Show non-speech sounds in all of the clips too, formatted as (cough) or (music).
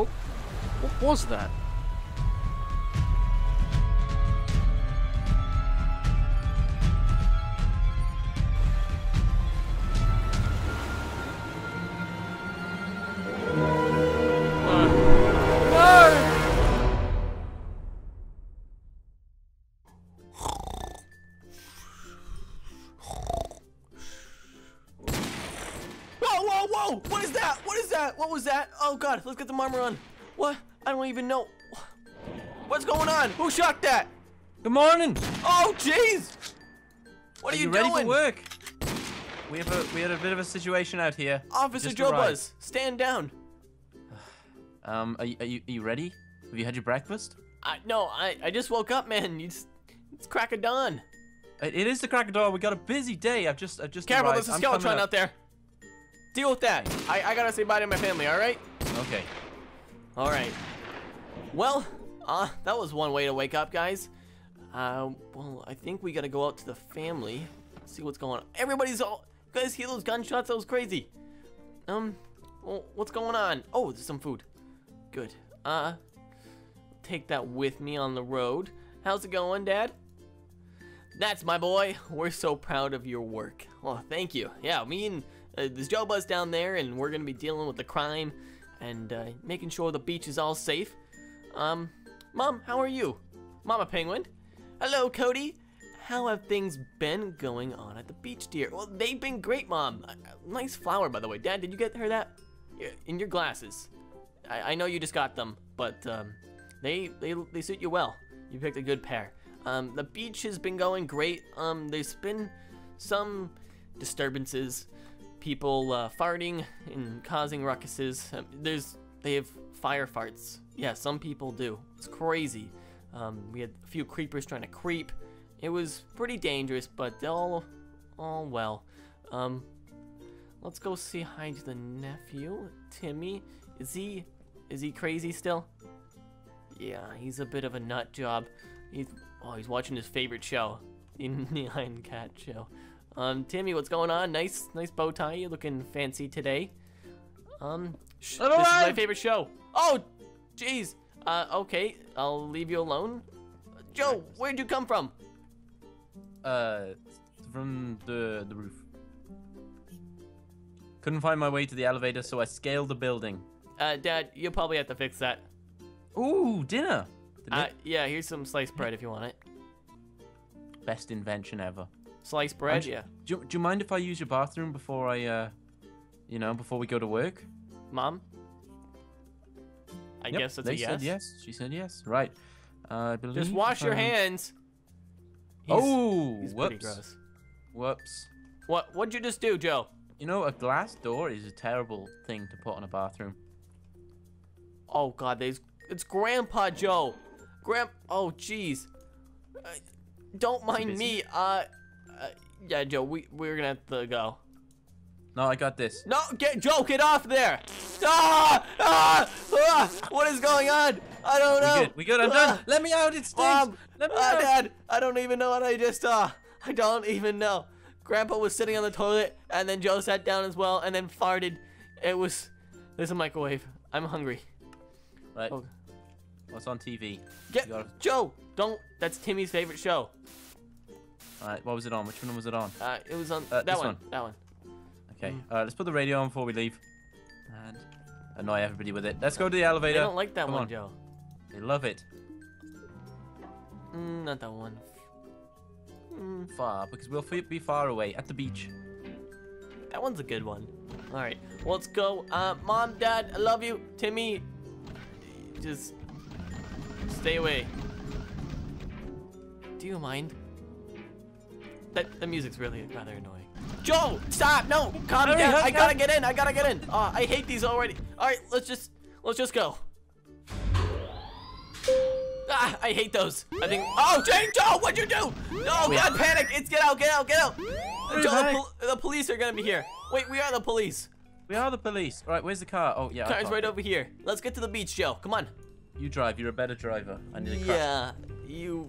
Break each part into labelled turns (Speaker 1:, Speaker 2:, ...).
Speaker 1: What, what was that? What is that? What was that? Oh god, let's get the armor on. What? I don't even know. What's going on? Who shot that?
Speaker 2: Good morning.
Speaker 1: Oh, jeez! What are,
Speaker 2: Are
Speaker 1: you,
Speaker 2: you ready
Speaker 1: doing?
Speaker 2: for work? We have a we had a bit of a situation out here.
Speaker 1: Officer Joe. Buzz, stand down. (sighs)
Speaker 2: Um, are you, are you are you ready? Have you had your breakfast?
Speaker 1: I, no, I, I just woke up, man. You just, it's crack of dawn.
Speaker 2: It, it is the crack of dawn. We got a busy day. I've just I've just
Speaker 1: Careful,
Speaker 2: arrived.
Speaker 1: there's a
Speaker 2: I'm
Speaker 1: skeleton out there. Deal with that. I, I gotta say bye to my family, alright?
Speaker 2: Okay.
Speaker 1: Alright. Well, uh, that was one way to wake up, guys. Uh, well, I think we gotta go out to the family, see what's going on. Everybody's all, you guys hear those gunshots? That was crazy. Um, well, what's going on? Oh, there's some food. Good. Uh, take that with me on the road. How's it going, Dad? That's my boy. We're so proud of your work. Well, thank you. Yeah, me and uh, there's Joe Buzz down there, and we're gonna be dealing with the crime and uh, making sure the beach is all safe. Um, Mom, how are you? Mama Penguin. Hello, Cody. How have things been going on at the beach, dear? Well, they've been great, Mom. Uh, nice flower, by the way. Dad, did you get her that? In your glasses. I, I know you just got them, but um, they, they they suit you well. You picked a good pair. Um, the beach has been going great. Um, there's been some disturbances, people uh, farting and causing ruckuses. Um, there's they have fire farts. Yeah, some people do. It's crazy. Um, we had a few creepers trying to creep. It was pretty dangerous, but all all well. Um, let's go say hi to the nephew, Timmy. Is he is he crazy still? Yeah, he's a bit of a nut job. He's oh, he's watching his favorite show, (laughs) the Nyan Cat Show. Um, Timmy, what's going on? Nice, nice bow tie. You're looking fancy today. Um, this is my favorite show. Oh, jeez. Uh, okay, I'll leave you alone. Joe, where'd you come from?
Speaker 2: Uh, from the the roof. Couldn't find my way to the elevator, so I scaled the building.
Speaker 1: Uh, Dad, you'll probably have to fix that.
Speaker 2: Ooh, dinner.
Speaker 1: Uh, yeah, here's some sliced bread if you want it.
Speaker 2: best invention ever.
Speaker 1: Sliced bread, yeah.
Speaker 2: Do you, do you mind if I use your bathroom before I, uh, you know, before we go to work?
Speaker 1: Mom? I
Speaker 2: Yep,
Speaker 1: guess that's
Speaker 2: they
Speaker 1: a yes.
Speaker 2: said yes. She said yes. Right. Uh, I believe.
Speaker 1: Just wash your
Speaker 2: um,
Speaker 1: hands. He's-
Speaker 2: oh,
Speaker 1: he's
Speaker 2: whoops. Whoops.
Speaker 1: What? What'd you just do, Joe?
Speaker 2: You know, a glass door is a terrible thing to put on a bathroom.
Speaker 1: Oh God, there's it's Grandpa Joe. Grand. Oh jeez. Uh, don't mind me. Uh, yeah, Joe. We we're gonna have to go.
Speaker 2: No, I got this.
Speaker 1: No, get Joe, get off there. Ah! Ah! Ah! What is going on? I don't know.
Speaker 2: We good. We good. I'm
Speaker 1: Ah!
Speaker 2: done. Let me out. It stinks.
Speaker 1: Mom,
Speaker 2: Let me
Speaker 1: uh,
Speaker 2: out.
Speaker 1: Dad, I don't even know what I just saw. I don't even know. Grandpa was sitting on the toilet, and then Joe sat down as well, and then farted. It was. There's a microwave. I'm hungry.
Speaker 2: Right.
Speaker 1: Oh.
Speaker 2: What's on TV?
Speaker 1: Get
Speaker 2: gotta-
Speaker 1: Joe. Don't. That's Timmy's favorite show.
Speaker 2: All right. What was it on? Which one was it on?
Speaker 1: Uh, it was on
Speaker 2: Uh,
Speaker 1: that one.
Speaker 2: one.
Speaker 1: That one.
Speaker 2: Okay.
Speaker 1: Mm.
Speaker 2: All right. Let's put the radio on before we leave. And annoy everybody with it. Let's go to the
Speaker 1: They
Speaker 2: elevator.
Speaker 1: don't like that
Speaker 2: Come
Speaker 1: one,
Speaker 2: on.
Speaker 1: Joe.
Speaker 2: They love it.
Speaker 1: Mm, not that one. Mm,
Speaker 2: Far because we'll f- be far away at the beach.
Speaker 1: that one's a good one. All right. Well, let's go. Uh, Mom, Dad, I love you. Timmy, just stay away. Do you mind? That the music's really rather annoying. Joe, stop! No, calm
Speaker 2: Hurry,
Speaker 1: down.
Speaker 2: hurry,
Speaker 1: I gotta get in. I gotta get in. Oh, I hate these already. All right, let's just let's just go. Ah, I hate those. I think. Oh, Jane, Joe, what'd you do? No, God, panic! It's get out, get out, get out. Joe, the, pol- the police are gonna be here. Wait, we are the police.
Speaker 2: We are the police. All right. Where's the car? Oh yeah.
Speaker 1: Car's right over here. Let's get to the beach, Joe. Come on.
Speaker 2: You drive. You're a better driver. I need a car.
Speaker 1: Yeah, you.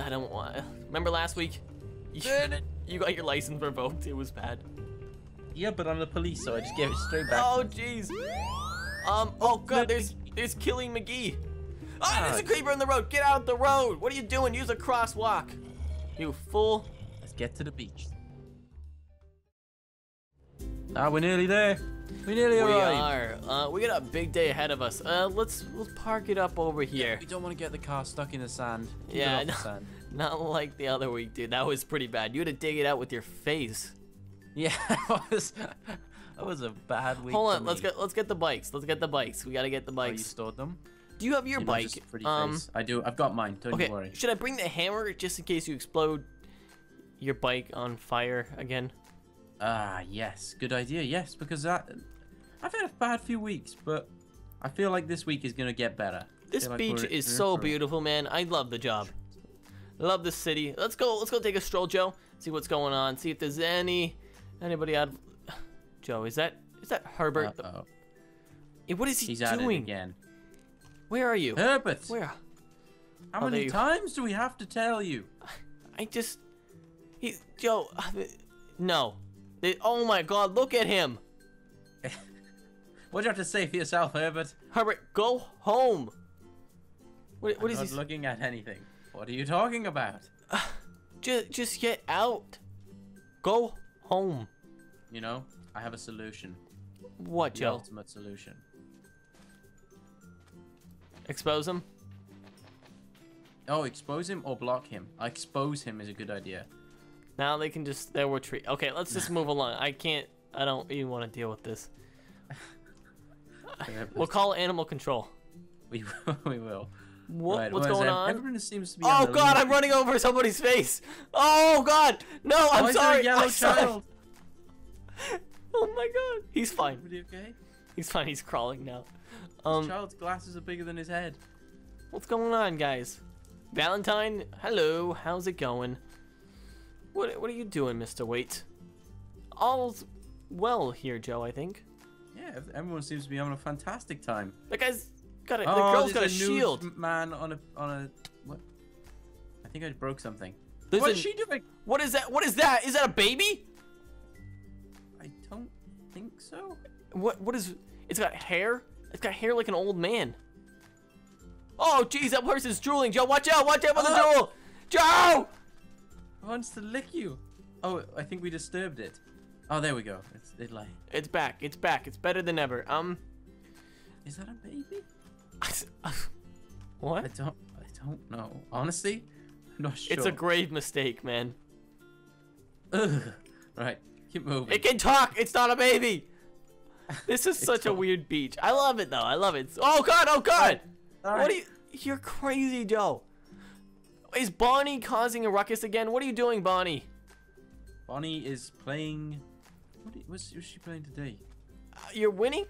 Speaker 1: I don't want. Remember last week? (laughs) You, you got your license revoked. It was bad.
Speaker 2: Yeah, but I'm the police, so I just gave it straight back.
Speaker 1: Oh, jeez. Um. Oh God. There's there's Killing McGee. Oh, there's a creeper in the road. Get out the road. What are you doing? Use a crosswalk. You fool.
Speaker 2: Let's get to the beach. Ah, we're nearly there. We nearly
Speaker 1: We
Speaker 2: arrived.
Speaker 1: are. Uh, we got a big day ahead of us. Uh, let's let's park it up over here.
Speaker 2: We don't want to get the car stuck in the sand. Keep
Speaker 1: Yeah,
Speaker 2: it
Speaker 1: no.
Speaker 2: the sand. (laughs)
Speaker 1: Not like the other week, dude. That was pretty bad. You had to dig it out with your face.
Speaker 2: Yeah, (laughs) that was, that was a bad week.
Speaker 1: Hold on. Let's get let's get the bikes. Let's get the bikes. We gotta get the
Speaker 2: Oh, you
Speaker 1: bikes.
Speaker 2: stored them?
Speaker 1: Do you have your
Speaker 2: You know,
Speaker 1: bike?
Speaker 2: just
Speaker 1: um.
Speaker 2: face. I do. I've got mine. Don't
Speaker 1: Okay.
Speaker 2: you worry.
Speaker 1: Should I bring the hammer just in case you explode your bike on fire again?
Speaker 2: Ah, yes. Good idea. Yes, because that, I've had a bad few weeks, but I feel like this week is gonna get better.
Speaker 1: This
Speaker 2: feel like
Speaker 1: beach is so beautiful, man. I love the job. Love the city. Let's go. Let's go take a stroll, Joe. See what's going on. See if there's any anybody out. (sighs) Joe, is that is that Herbert?
Speaker 2: Uh-oh.
Speaker 1: Eh, what is he
Speaker 2: He's
Speaker 1: doing?
Speaker 2: again.
Speaker 1: Where are you?
Speaker 2: Herbert,
Speaker 1: Where?
Speaker 2: how
Speaker 1: Oh,
Speaker 2: many times do we have to tell you? (sighs)
Speaker 1: I just. He Joe. (sighs) No. They- oh my God! Look at him. (laughs)
Speaker 2: What do you have to say for yourself, Herbert?
Speaker 1: Herbert, go home. What, what
Speaker 2: I'm
Speaker 1: is
Speaker 2: not
Speaker 1: he?
Speaker 2: looking at anything. What are you talking about? (sighs)
Speaker 1: Just, just get out. Go home.
Speaker 2: You know, I have a solution.
Speaker 1: What,
Speaker 2: The
Speaker 1: Joe?
Speaker 2: ultimate solution.
Speaker 1: Expose him?
Speaker 2: Oh, expose him or block him. Expose him is a good idea.
Speaker 1: Now they can just, there were tree. Okay, let's just move along. I can't, I don't even want to deal with this. (laughs) We'll call animal control.
Speaker 2: we, (laughs) we will.
Speaker 1: What,
Speaker 2: Right,
Speaker 1: what's
Speaker 2: what
Speaker 1: going on?
Speaker 2: Everyone seems to be.
Speaker 1: Oh God. I'm running over somebody's face. Oh God, no, I'm sorry.
Speaker 2: yellow child? (laughs)
Speaker 1: Oh my God, he's fine.
Speaker 2: Everybody okay?
Speaker 1: He's fine. He's crawling now.
Speaker 2: Um,
Speaker 1: Um,
Speaker 2: child's glasses are bigger than his head.
Speaker 1: what's going on, guys? Valentine, hello. How's it going? What What are you doing, Mister Wait? All's well here, Joe. I think
Speaker 2: Yeah, everyone seems to be having a fantastic time.
Speaker 1: the guy's got a. the
Speaker 2: oh,
Speaker 1: girl's got a
Speaker 2: nude
Speaker 1: shield.
Speaker 2: man on a on a what? I think I broke something.
Speaker 1: There's
Speaker 2: What's
Speaker 1: a-
Speaker 2: she doing?
Speaker 1: What is that? What is that? Is that a baby?
Speaker 2: I don't think so.
Speaker 1: What What is? It's got hair. It's got hair like an old man. Oh, jeez, that person's drooling. Joe, watch out! Watch out for the
Speaker 2: Ah!
Speaker 1: drool. Joe!
Speaker 2: It wants to lick you. Oh, I think we disturbed it. Oh, there we go. It's it like.
Speaker 1: It's back. It's back. It's better than ever. Um.
Speaker 2: Is that a baby? I don't. I don't know. Honestly, I'm not sure.
Speaker 1: It's a grave mistake, man.
Speaker 2: Ugh. Right. Keep moving.
Speaker 1: It can talk. It's not a baby. (laughs) This is such a weird beach. I love it though. I love it. Oh god. Oh god.
Speaker 2: All
Speaker 1: What are you? You're crazy, Joe. Is Bonnie causing a ruckus again? What are you doing, Bonnie?
Speaker 2: Bonnie is playing. What i- was, was she playing today?
Speaker 1: Uh, You're winning.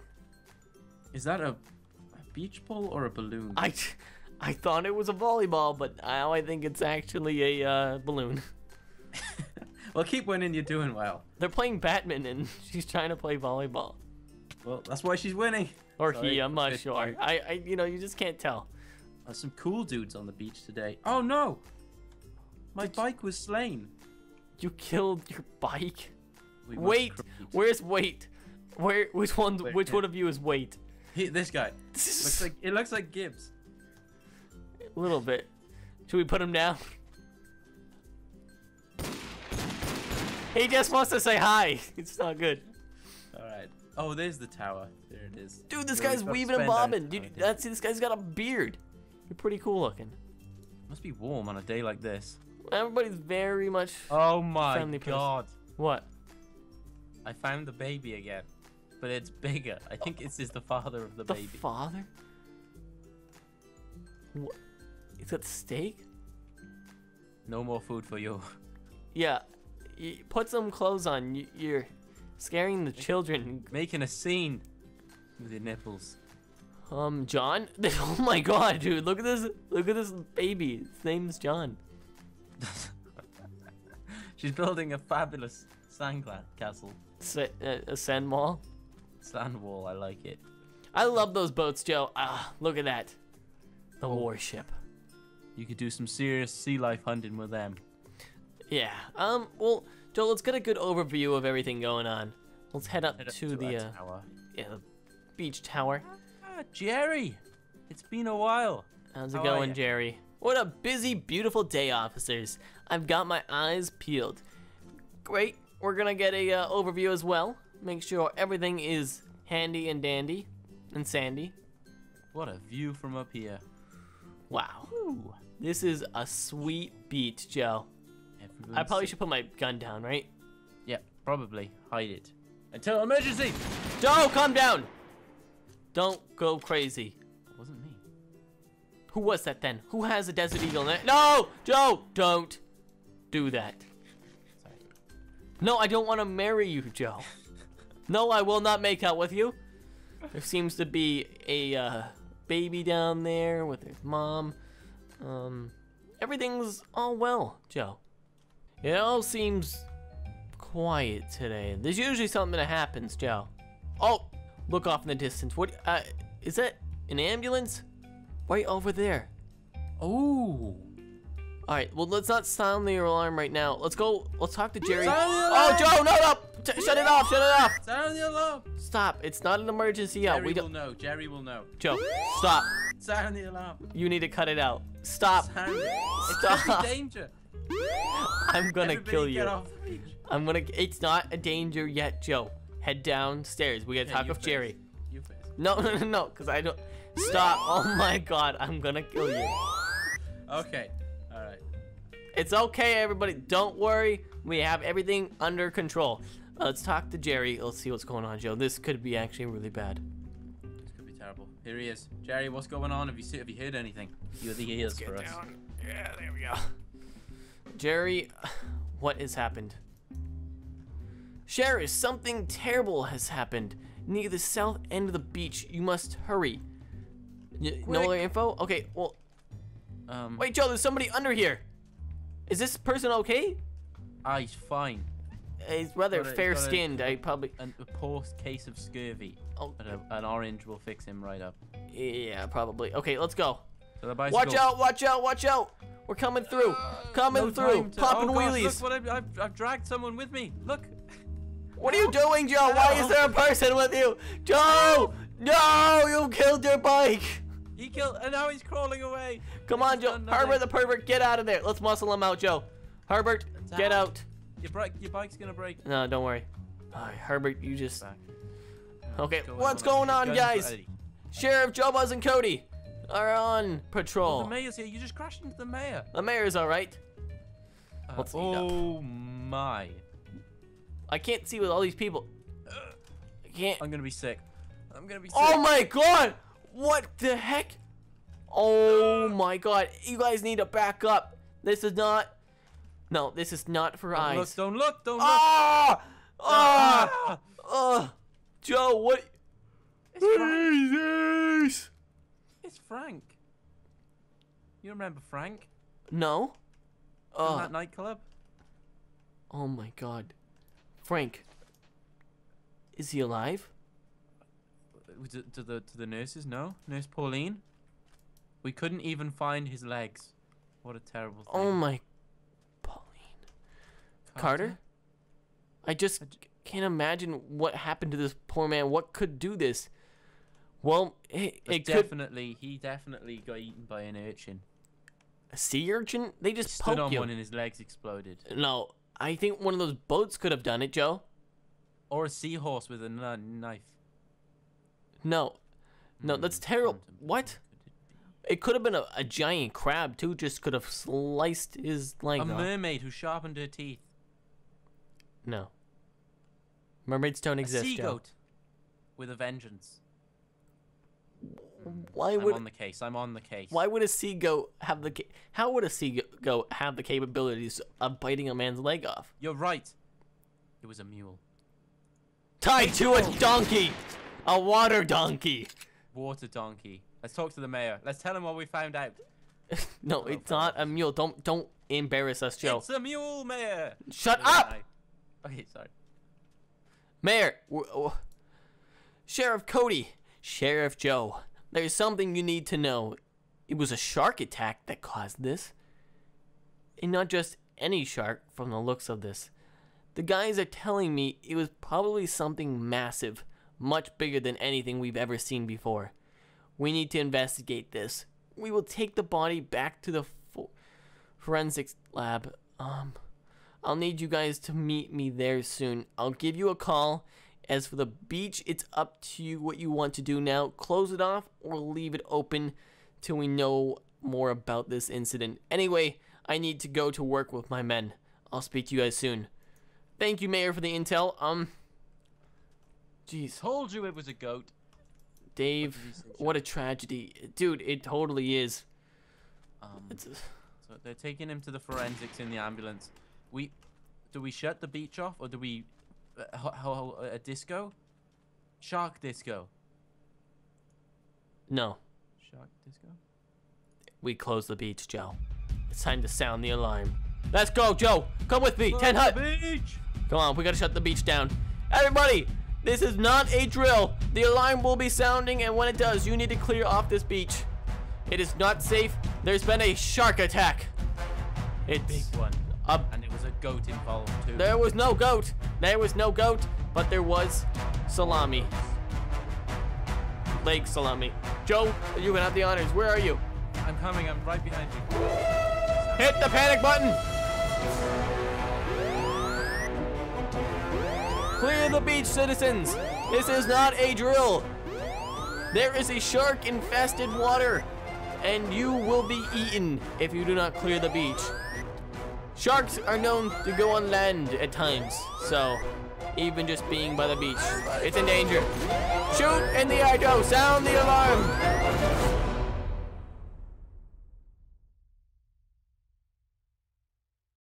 Speaker 2: Is that a beach ball or a balloon?
Speaker 1: I, I thought it was a volleyball, but now I think it's actually a uh, balloon. (laughs) (laughs)
Speaker 2: well, keep winning. You're doing well.
Speaker 1: They're playing badminton. (laughs) She's trying to play volleyball,
Speaker 2: Well, that's why she's winning.
Speaker 1: or
Speaker 2: Sorry,
Speaker 1: he. I'm not sure. I, I, you know, you just can't tell.
Speaker 2: There's some cool dudes on the beach today. Oh no! My
Speaker 1: Did
Speaker 2: bike was slain.
Speaker 1: You killed your bike.
Speaker 2: We
Speaker 1: Wait, where's Wait? Where? Which one? Which one of you is Wait?
Speaker 2: He- this guy (laughs) looks like it looks like Gibbs.
Speaker 1: a little bit. Should we put him down? He just wants to say hi. (laughs) It's not good.
Speaker 2: All right. Oh, there's the tower. There it is.
Speaker 1: Dude, this guy's
Speaker 2: we've got to
Speaker 1: weaving and bobbing. Dude, that's this guy's got a beard. You're pretty cool looking.
Speaker 2: must be warm on a day like this.
Speaker 1: Everybody's very much.
Speaker 2: Oh my god!
Speaker 1: What?
Speaker 2: I found the baby again, but it's bigger. I think this is the father of the,
Speaker 1: The
Speaker 2: baby.
Speaker 1: father? What? Is that steak?
Speaker 2: no more food for you.
Speaker 1: Yeah. Put some clothes on. You're scaring the children.
Speaker 2: Making a scene with your nipples.
Speaker 1: Um, John? (laughs) Oh my god, dude. Look at this. Look at this baby. His name's John. (laughs)
Speaker 2: She's building a fabulous sand castle.
Speaker 1: Sa- uh, a sand mall.
Speaker 2: Sand wall, I like it.
Speaker 1: I love those boats, Joe. Ah, look at that. The
Speaker 2: Oh.
Speaker 1: warship.
Speaker 2: You could do some serious sea life hunting with them.
Speaker 1: Yeah. Um. Well, Joe, let's get a good overview of everything going on. Let's head up
Speaker 2: Head up
Speaker 1: to the
Speaker 2: our
Speaker 1: uh, yeah, the beach tower.
Speaker 2: Ah, Jerry! It's been a while.
Speaker 1: How's it
Speaker 2: How
Speaker 1: going. Jerry? What a busy, beautiful day, officers. I've got my eyes peeled. Great. We're gonna get a uh, overview as well. Make sure everything is handy and dandy and sandy.
Speaker 2: What a view from up here.
Speaker 1: Wow. This is a sweet beat, Joe. I probably should put my gun down, right?
Speaker 2: Yeah, probably. Hide it. Until emergency!
Speaker 1: Joe, calm down. Don't go crazy.
Speaker 2: It wasn't me.
Speaker 1: Who was that then? Who has a Desert Eagle? in? No, Joe, don't do that.
Speaker 2: Sorry.
Speaker 1: No, I don't want to marry you, Joe. No, I will not make out with you. There seems to be a uh, baby down there with his mom. Um, everything's all well, Joe. It all seems quiet today. There's usually something that happens, Joe. Oh, look off in the distance. What? Uh, is that an ambulance? Right over there.
Speaker 2: Oh.
Speaker 1: All right. Well, let's not sound the alarm right now. Let's go. Let's talk to Jerry. Oh! Joe, no, no! T- shut it off! Shut it off!
Speaker 2: Sound the alarm!
Speaker 1: Stop! It's not an emergency.
Speaker 2: Jerry
Speaker 1: we
Speaker 2: will
Speaker 1: don't.
Speaker 2: know. Jerry will know.
Speaker 1: Joe, stop!
Speaker 2: Sound the alarm.
Speaker 1: You need to cut it out. Stop!
Speaker 2: Sound
Speaker 1: Stop.
Speaker 2: danger.
Speaker 1: I'm gonna
Speaker 2: Everybody
Speaker 1: kill you.
Speaker 2: off the beach.
Speaker 1: I'm gonna. It's not a danger yet, Joe. Head downstairs. We gotta
Speaker 2: Yeah,
Speaker 1: talk with. Jerry.
Speaker 2: You first. (laughs)
Speaker 1: No, no, no, no, because I don't. Stop! Oh my God! I'm gonna kill you.
Speaker 2: Okay. All right.
Speaker 1: It's okay, everybody. Don't worry. We have everything under control. Let's talk to Jerry. Let's see what's going on, Joe. This could be actually really bad.
Speaker 2: This could be terrible. Here he is. Jerry, what's going on? Have you see, have you heard anything? You're the ears for us.
Speaker 1: Yeah, there we go. Jerry, what has happened? Sheriff, something terrible has happened. Near the south end of the beach. You must hurry. Y- no other info? Okay, well,
Speaker 2: Um.
Speaker 1: wait, Joe, there's somebody under here. Is this person okay?
Speaker 2: Ah, he's fine.
Speaker 1: He's rather
Speaker 2: Got a-
Speaker 1: fair skinned. I probably.
Speaker 2: And a poor case of scurvy.
Speaker 1: Oh,
Speaker 2: But a, an orange will fix him right up.
Speaker 1: yeah, probably. Okay, let's go.
Speaker 2: So the bicycle.
Speaker 1: Watch out, watch out, watch out. We're coming through. (gasps) Coming
Speaker 2: No
Speaker 1: through.
Speaker 2: time to-
Speaker 1: Popping
Speaker 2: oh,
Speaker 1: wheelies.
Speaker 2: Look what I've, I've, I've dragged someone with me. Look.
Speaker 1: What are you doing, Joe? Why is there a person with you? Joe! No! You killed your bike!
Speaker 2: He killed, and now he's crawling away.
Speaker 1: Come on, Joe.
Speaker 2: done nothing.
Speaker 1: Herbert the pervert, get out of there. Let's muscle him out, Joe. Herbert, get
Speaker 2: out.
Speaker 1: out.
Speaker 2: Your bike, your bike's gonna break.
Speaker 1: No, don't worry. Alright, Herbert, you just. Okay,
Speaker 2: Going
Speaker 1: what's going on,
Speaker 2: Guns
Speaker 1: guys?
Speaker 2: ready.
Speaker 1: Sheriff Joe Buzz and Cody are on
Speaker 2: Oh,
Speaker 1: patrol.
Speaker 2: the mayor's here. You just crashed into the mayor.
Speaker 1: The mayor's alright.
Speaker 2: Uh,
Speaker 1: Let's
Speaker 2: oh my!
Speaker 1: I can't see with all these people. I can't.
Speaker 2: I'm gonna be sick. I'm gonna be sick.
Speaker 1: Oh my god! What the heck? Oh my god. You guys need to back up. This is not. No, this is not for
Speaker 2: Don't look!
Speaker 1: eyes.
Speaker 2: Don't look! Don't look!
Speaker 1: Ah! Ah!
Speaker 2: Ah!
Speaker 1: Ah! Joe, what?
Speaker 2: It's Frank.
Speaker 1: Jesus!
Speaker 2: It's Frank. You remember Frank
Speaker 1: No.
Speaker 2: from
Speaker 1: Oh,
Speaker 2: that nightclub?
Speaker 1: oh my god. Frank. Is he alive?
Speaker 2: It to the to the nurses? No, Nurse Pauline. We couldn't even find his legs. What a terrible thing.
Speaker 1: Oh my. Carter? I just can't imagine what happened to this poor man. What could do this? Well, it, it could.
Speaker 2: definitely, he definitely got eaten by an urchin.
Speaker 1: A sea urchin? They just
Speaker 2: Stood
Speaker 1: poked
Speaker 2: on
Speaker 1: you.
Speaker 2: one and his legs exploded.
Speaker 1: No, I think one of those boats could have done it, Joe.
Speaker 2: Or a seahorse with a knife.
Speaker 1: No, no, that's
Speaker 2: Hmm,
Speaker 1: terrible. What?
Speaker 2: It
Speaker 1: could have been a, a giant crab too. Just could have sliced his leg
Speaker 2: A mermaid who sharpened her teeth.
Speaker 1: No. Mermaids don't
Speaker 2: A
Speaker 1: exist,
Speaker 2: sea
Speaker 1: Joe.
Speaker 2: goat with a vengeance.
Speaker 1: Hmm.
Speaker 2: Why
Speaker 1: would.
Speaker 2: I'm on the case. I'm on the case.
Speaker 1: why would a sea goat have the ca- how would a sea goat have the capabilities of biting a man's leg off?
Speaker 2: You're right. It was a mule.
Speaker 1: Tied to a donkey, a water donkey.
Speaker 2: Water donkey. Let's talk to the mayor. Let's tell him what we found out. (laughs)
Speaker 1: no,
Speaker 2: Oh,
Speaker 1: it's not a mule. Don't don't embarrass us, Joe.
Speaker 2: It's a mule, mayor.
Speaker 1: Shut up,
Speaker 2: I- Okay, sorry.
Speaker 1: Mayor. Sheriff Cody, Sheriff Joe. There's something you need to know. It was a shark attack that caused this. And not just any shark from the looks of this. The guys are telling me it was probably something massive, much bigger than anything we've ever seen before. We need to investigate this. we will take the body back to the fo- forensics lab. Um, I'll need you guys to meet me there soon. I'll give you a call. As for the beach, it's up to you what you want to do now. Close it off or leave it open till we know more about this incident. Anyway, I need to go to work with my men. I'll speak to you guys soon. Thank you, Mayor, for the intel. Um, jeez,
Speaker 3: Told you it was a goat.
Speaker 1: Dave,
Speaker 3: What did he say,
Speaker 1: what a tragedy, dude. It totally is.
Speaker 2: Um,
Speaker 1: It's,
Speaker 2: so they're taking him to the forensics in the ambulance. We, do we shut the beach off or do we, uh, ho- ho- a disco? Shark disco.
Speaker 1: no,
Speaker 2: Shark disco.
Speaker 1: we close the beach, Joe. It's time to sound the alarm. Let's go, Joe. Come with me. Ten Hut.
Speaker 3: Beach.
Speaker 1: Come on, we gotta shut the beach down. Everybody, this is not a drill. The alarm will be sounding, and when it does, you need to clear off this beach. It is not safe. There's been a shark attack. It's
Speaker 2: Big one.
Speaker 1: a
Speaker 2: And it was a goat involved too.
Speaker 1: There was no goat. There was no goat, but there was salami. Lake salami. Joe, you can have the honors. Where are you?
Speaker 3: I'm coming. I'm right behind you.
Speaker 1: Hit the panic button. Clear the beach, citizens. This is not a drill. There is a shark infested water, and you will be eaten if you do not clear the beach. Sharks are known to go on land at times, so even just being by the beach, it's in danger. Shoot in the eye, Joe. Sound the alarm.